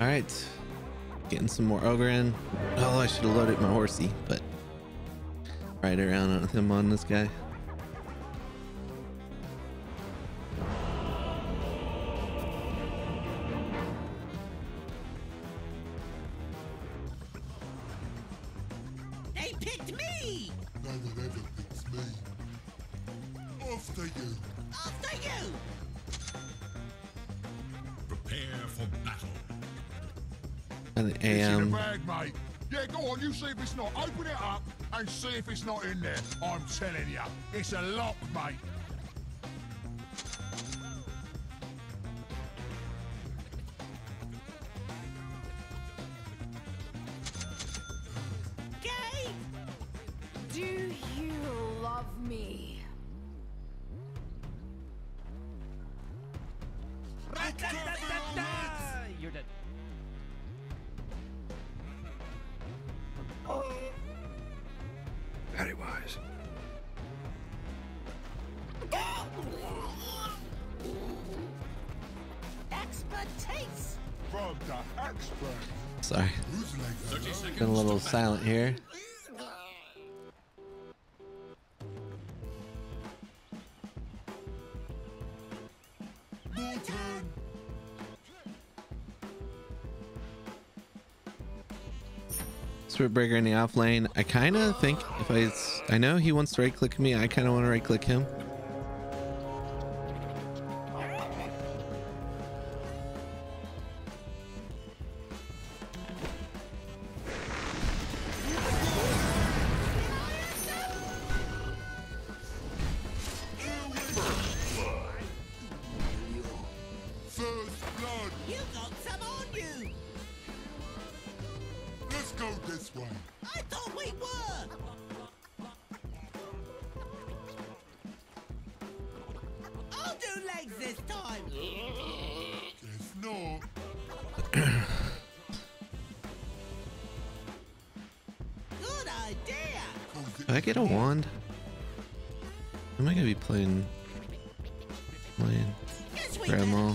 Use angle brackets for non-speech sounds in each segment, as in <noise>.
All right, getting some more ogre in. Oh, I should have loaded my horsey, but ride around with him on this guy. It's a lock, mate. Gay! Do you love me? You're dead. Very wise. Expertise! From the expert. Sorry, Whose legs are 30 seconds. been a little silent here. More turn. Spirit Breaker in the off lane. I kind of think if I, I know he wants to right click me. I kind of want to right click him. This way. I thought we were! I'll do legs this time! Guess not. <coughs> Good idea! Cause I get a wand? Am I gonna be playing? Playing Yes, we Grandma.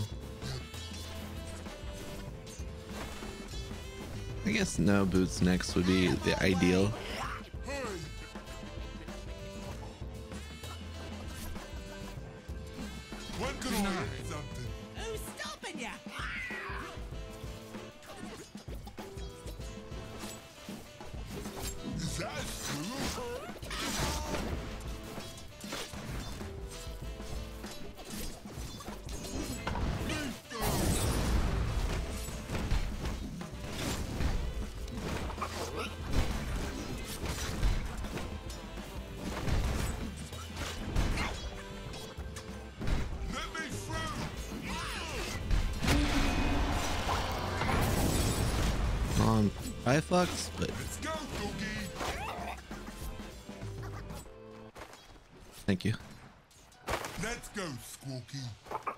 I guess no boots next would be the ideal. Five bucks, but go, thank you. Let's go, Squawky.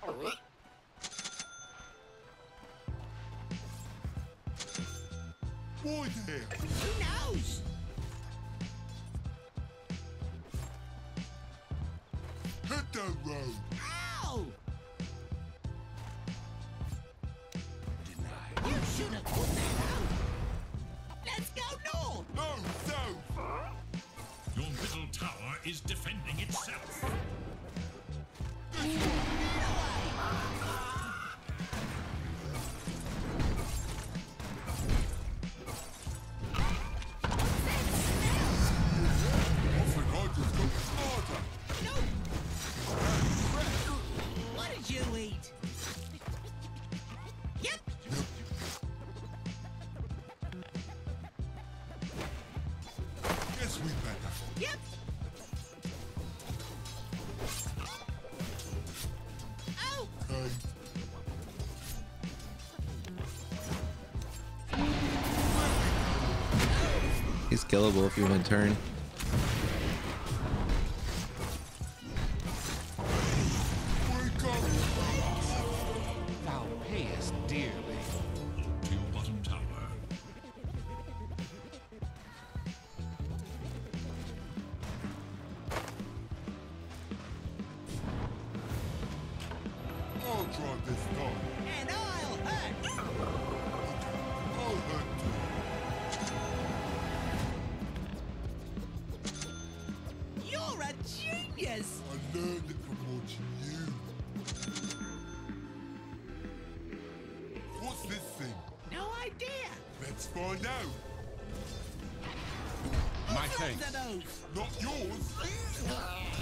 He's killable if you want to turn. find out. My face. Not yours.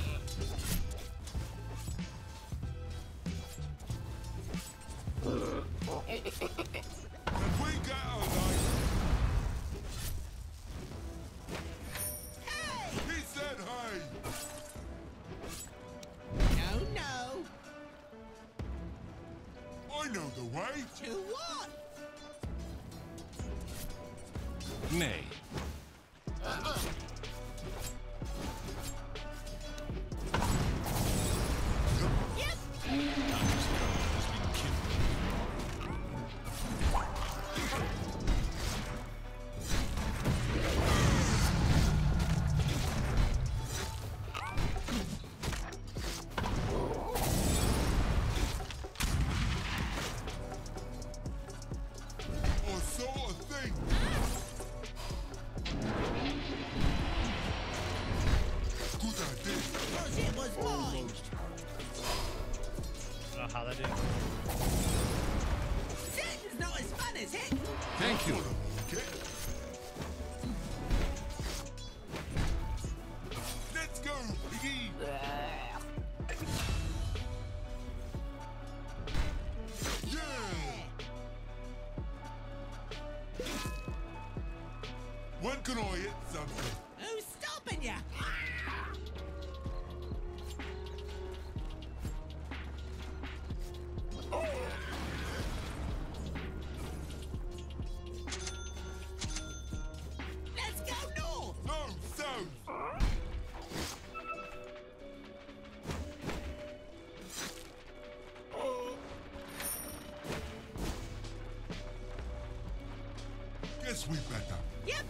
This we better. Yep.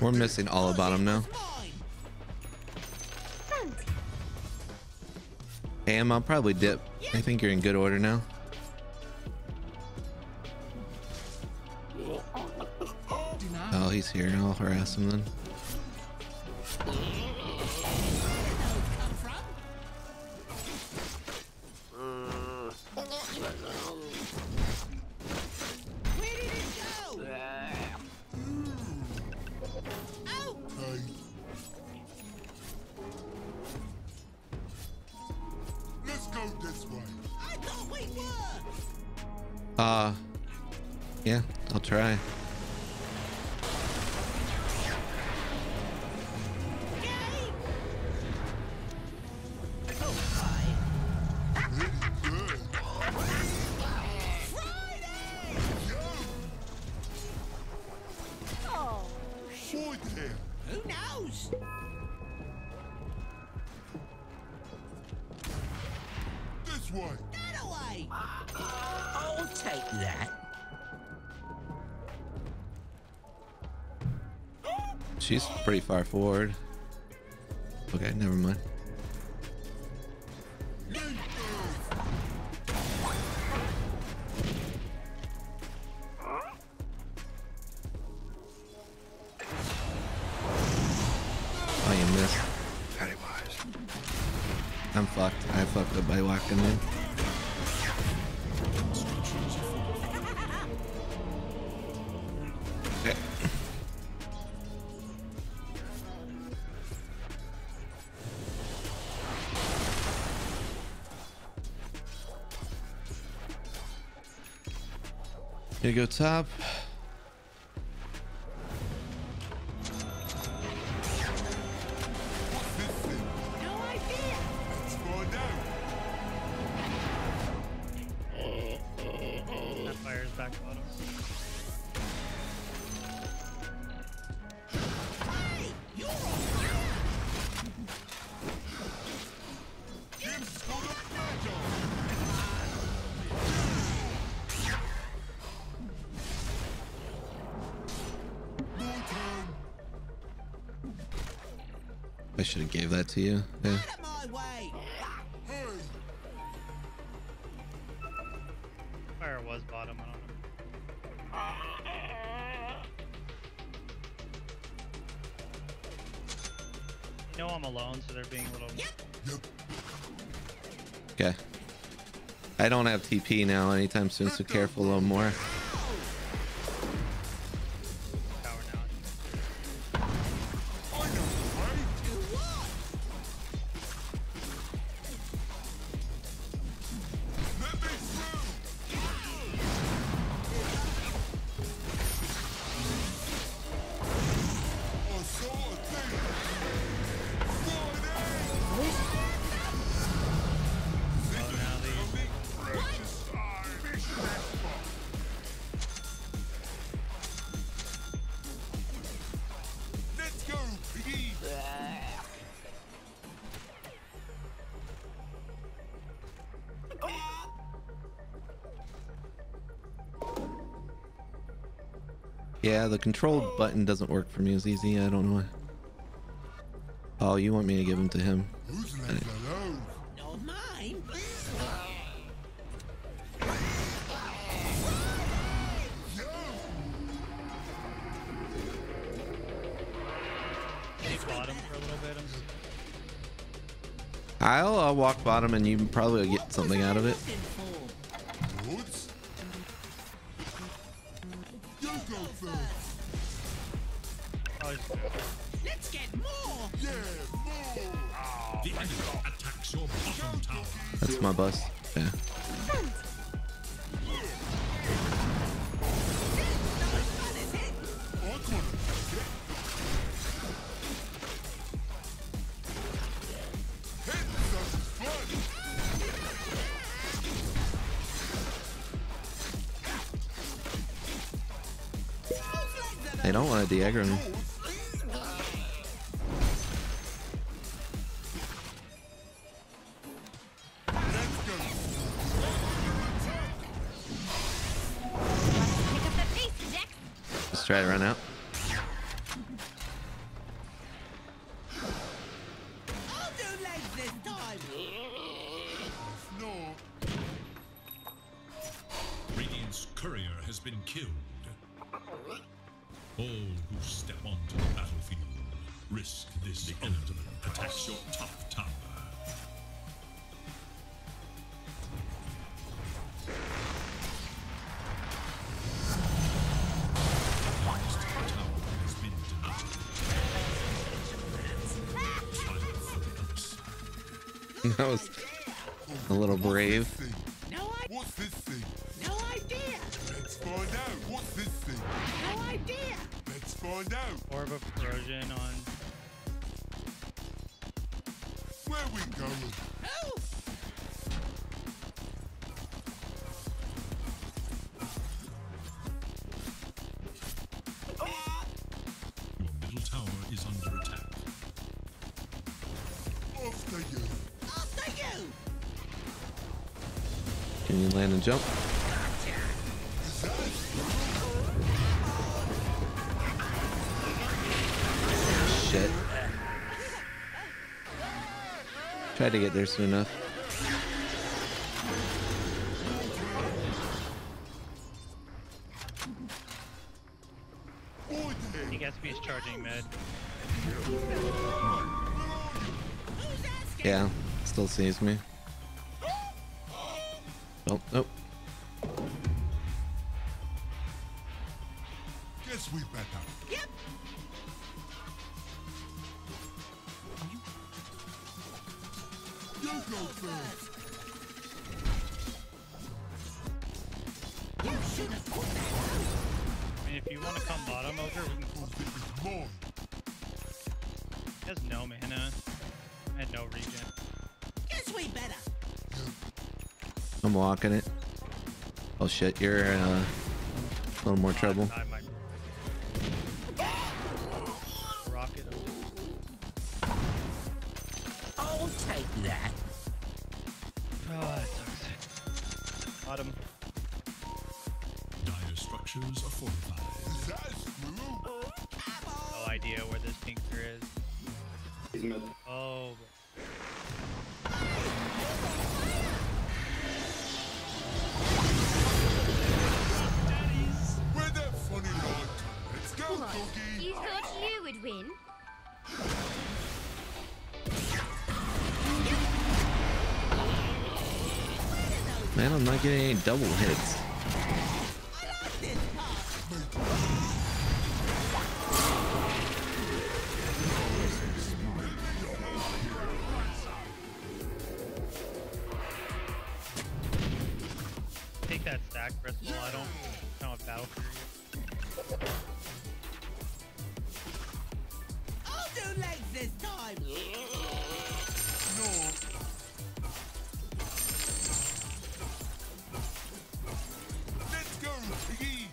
We're missing all about him now. Am, I'll probably dip. I think you're in good order now. Oh, he's here. I'll harass him then. She's pretty far forward. Okay, never mind. You go top. here. Yeah. Fire was bottom, I You know I'm alone, so they're being a little... Okay. I don't have TP now anytime soon, so careful a little more. Yeah, the control button doesn't work for me as easy. I don't know why. Oh, you want me to give him to him? Who's left alone? Not mine. bottom for a little bit. I'm I'll, I'll walk bottom and you probably get something out of it. My bus. Yeah. They don't want to de-aggro me. Just try to run out. I'll do legs this time. No. Radiant's courier has been killed. All who step onto the battlefield risk this ultimate attacks your top <laughs> that was a little brave. No, What's this thing? no idea. Let's find out. What's this thing? No idea. Let's find out. orb of corrosion on. Where we going? Can you land and jump? Shit. Tried to get there soon enough. I there. think charging mid. Yeah, still sees me. He has no mana and no regen. Guess we better. I'm walking it. Oh shit, you're in uh, a little more trouble. I might. I'll take that. Oh. Bottom. Dire structures are fortified. Is that a squirrel? No idea where this tinker is. He's mid. Oh. Where that funny line? Let's go, doggy. You thought you would win? Where do those Man, I'm not getting any double hits. That stack, Crystal. I don't know what battle for you. I'll do legs this time. No. Let's go, piggy.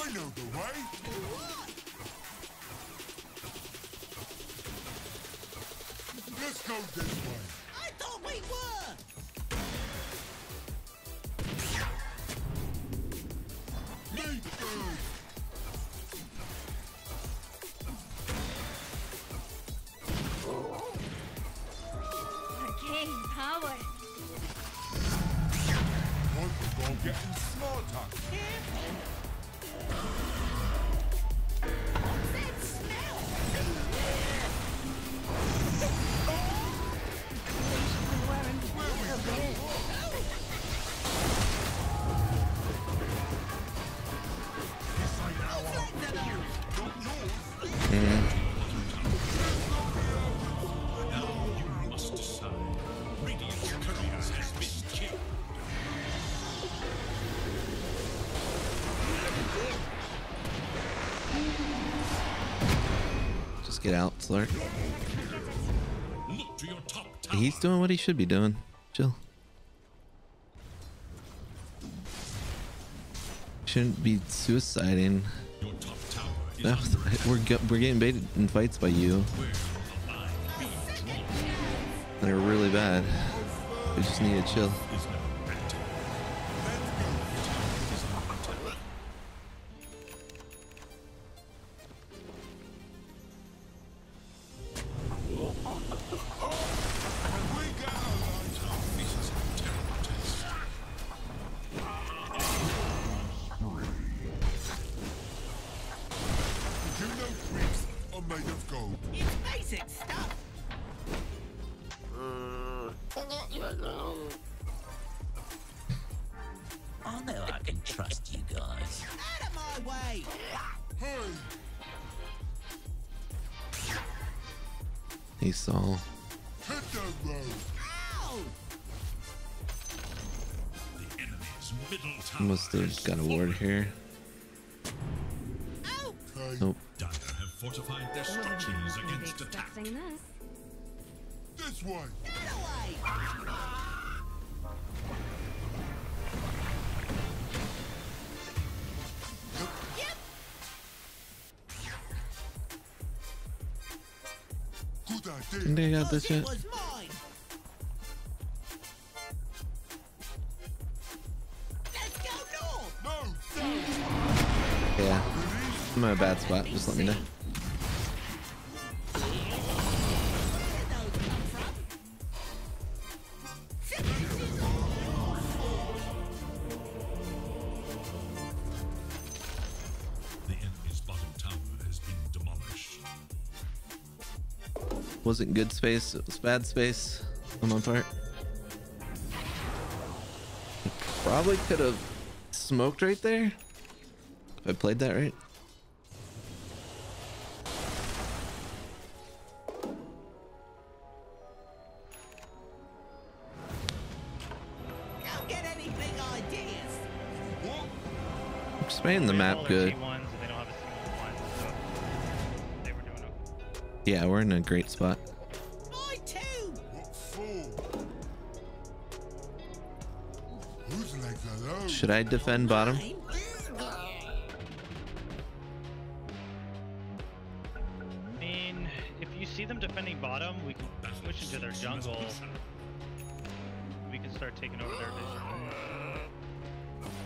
I know the way. Let's go this way. Get out, Slark. Look to your top tower. He's doing what he should be doing. Chill. Shouldn't be suiciding. Your top tower is No, <laughs> we're we're getting baited in fights by you where the line being drawn that are really bad. We just need to chill. It's basic stuff. I know I can trust you guys. Out of my way. Hey, He saw. hit the road. Ow! The enemy's middle tower Must have got a ward here. Attack. Expecting this. this way. Get away! Yep. Good idea. Think they got this Thought it yet? Let's go north. No, Yeah. I'm in a bad spot. Just let me know. Wasn't good space. It was bad space on my part. Probably could have smoked right there. If I played that right. Don't get any ideas. what? The map all their good. Yeah, we're in a great spot. Mine too. What for? Whose legs are those? Should I defend bottom? I mean, if you see them defending bottom, we can switch into their jungle. We can start taking over their vision.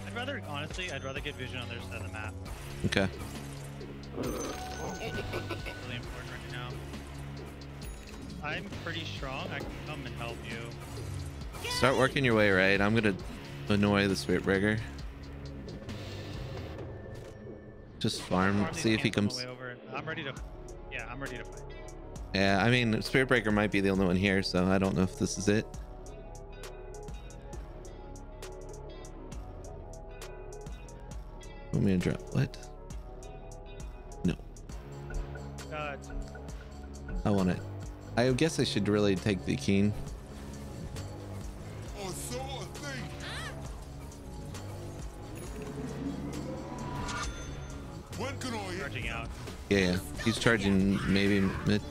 I'd rather, honestly, I'd rather get vision on their side of the map. Okay. Pretty strong. I can come and help you. Start working your way right. I'm gonna annoy the Spirit Breaker. Just farm, see if he camps on the comes. over. I'm ready to. Yeah, I'm ready to fight. Yeah, I mean, Spirit Breaker might be the only one here, so I don't know if this is it. Want me to drop what? No, God. I want it. I guess I should really take the keen. I saw a thing. When can I hit? Charging out. Yeah, yeah. He's charging maybe mid.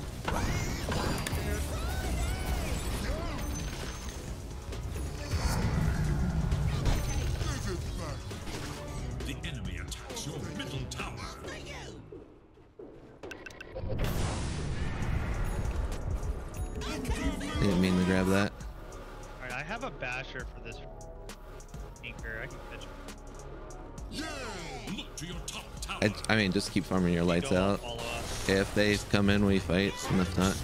Keep farming your lights out. If they come in, we fight. And if not,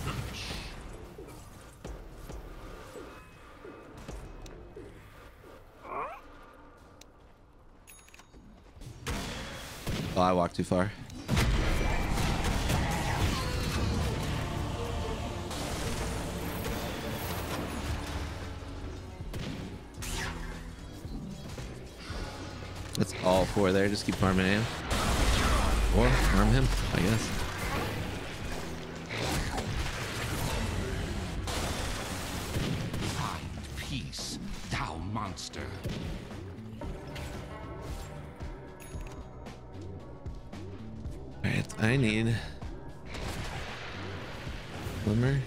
oh, I walked too far. That's all four there. Just keep farming him. Or harm him, I guess. Find peace, thou monster. Alright, I need Glimmer.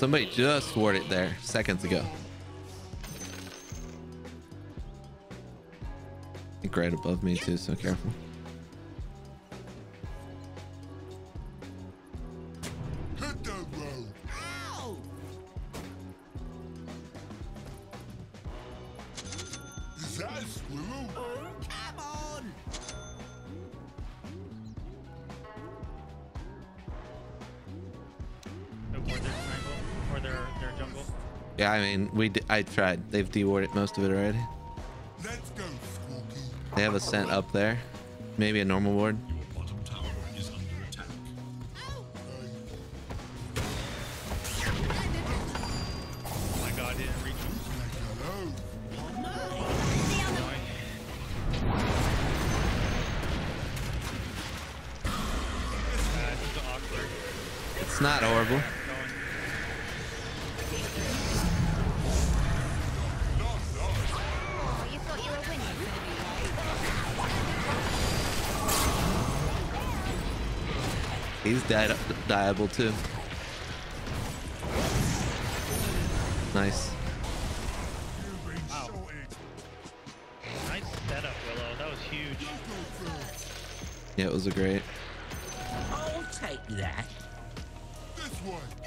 Somebody just warded there seconds ago. I think right above me too, so careful. Yeah, I mean, we d- I tried. They've dewarded most of it already. Let's go, They have a scent up there. Maybe a normal ward. Too. Nice. Wow. Nice setup, Willow. That was huge. Yeah, it was a great. I'll take that. This way.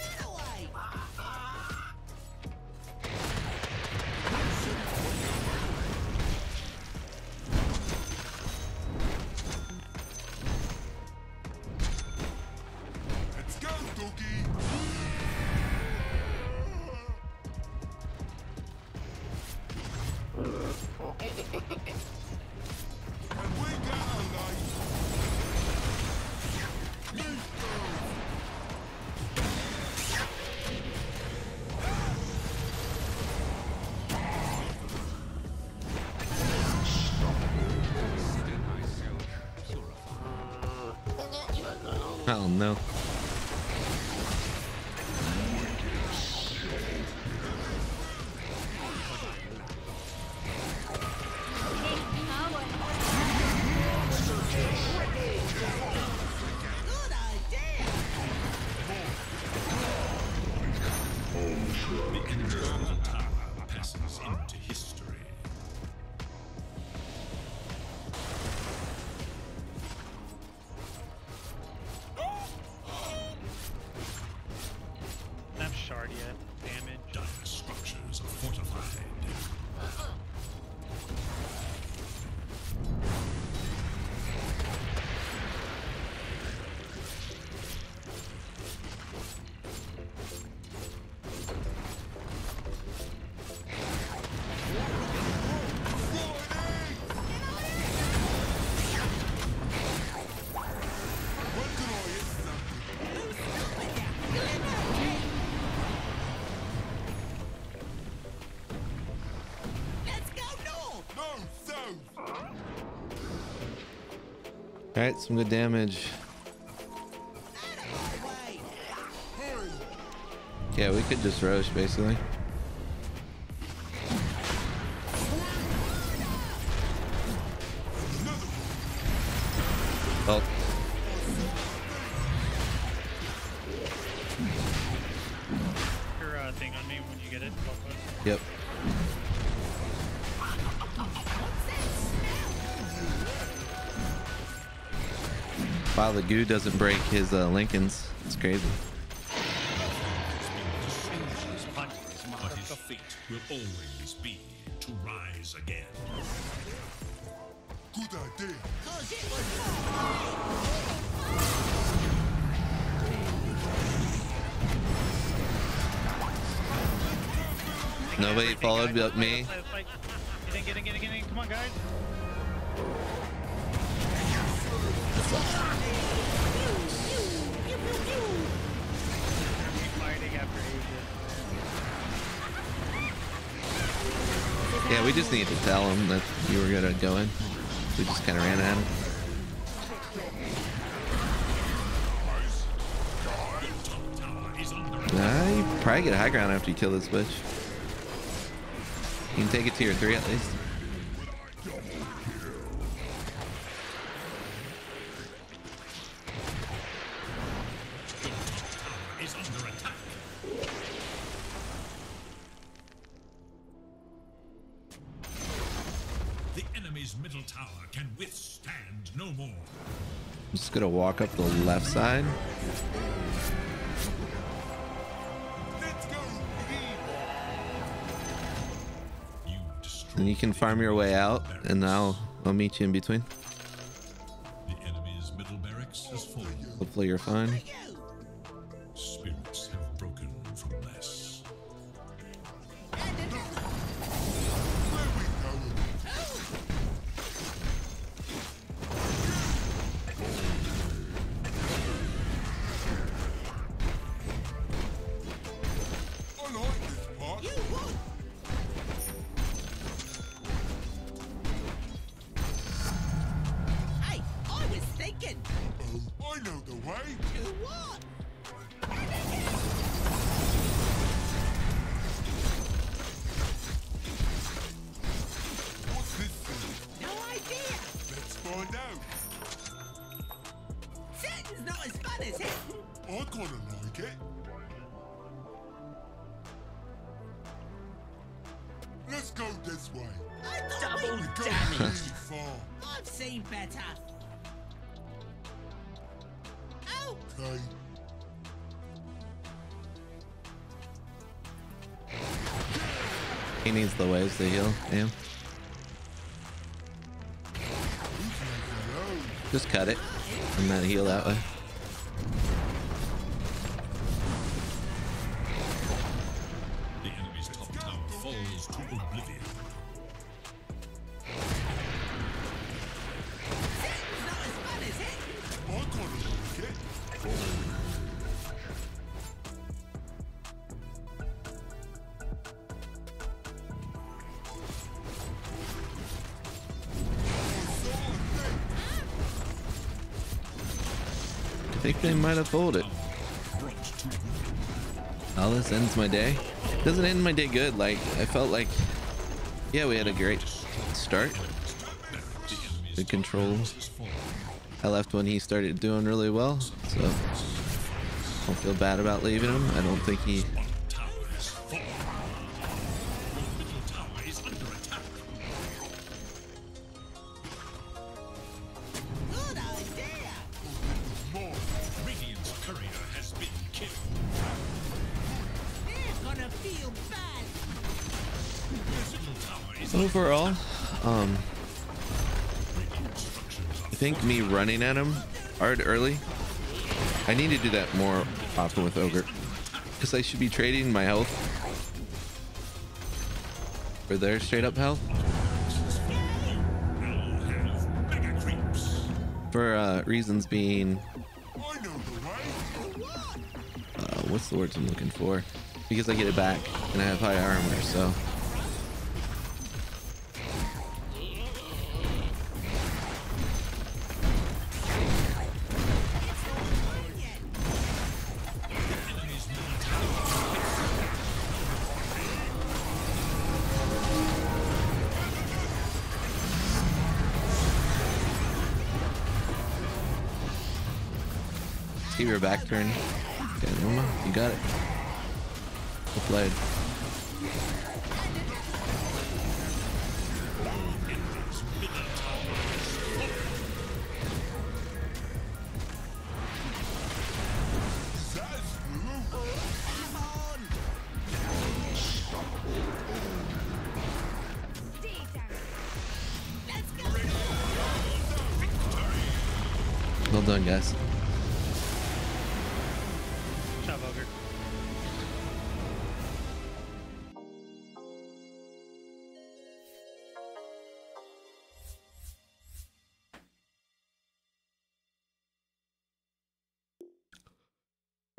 All right, some good damage. Yeah, we could just Rosh basically. Goo doesn't break his uh, Linkens. It's crazy. Nobody followed me. Get in, get in, get in. Come on, guys. Yeah, we just need to tell him that you were gonna go in. We just kind of ran at him. Nah, you probably get high ground after you kill this bitch. You can take it to your three at least. Gonna walk up the left side. Let's go. You destroy And you can farm your way out, and I'll I'll meet you in between. the enemy's middle barracks has fallen. Hopefully you're fine. He needs the waves to heal. Damn. Just cut it, and then heal that way. Might have folded. Oh, this ends my day. Doesn't end my day good. Like I felt like, yeah, we had a great start. Good control. I left when he started doing really well, so don't feel bad about leaving him. I don't think he. Think me running at him hard early. I need to do that more often with Ogre, because I should be trading my health for their straight up health. For uh, reasons being, uh, what's the words I'm looking for? Because I get it back and I have high armor, so. Give your back turn. Okay, Noma, you got it. Well played.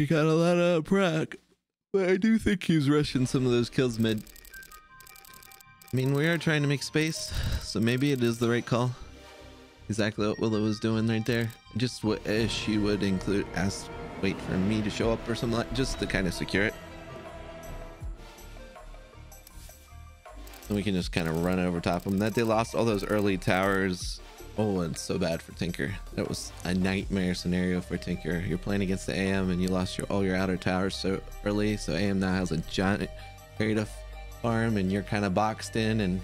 Got a lot of prac, but I do think he's rushing some of those kills mid. I mean, we are trying to make space, so maybe it is the right call. Exactly what Willow was doing right there. Just what if she would include ask, wait for me to show up or something like, just to kind of secure it. And we can just kind of run over top of them. That they lost all those early towers. Oh, it's so bad for Tinker. That was a nightmare scenario for Tinker. You're playing against the AM and you lost your all your outer towers so early. So AM now has a giant area to farm and you're kind of boxed in and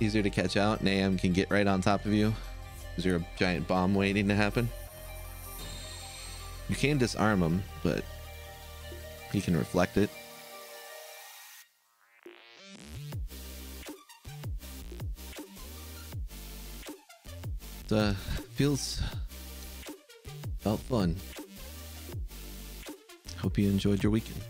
easier to catch out. And AM can get right on top of you Is you're a giant bomb waiting to happen. You can disarm him, but he can reflect it. Uh, feels felt fun. Hope you enjoyed your weekend.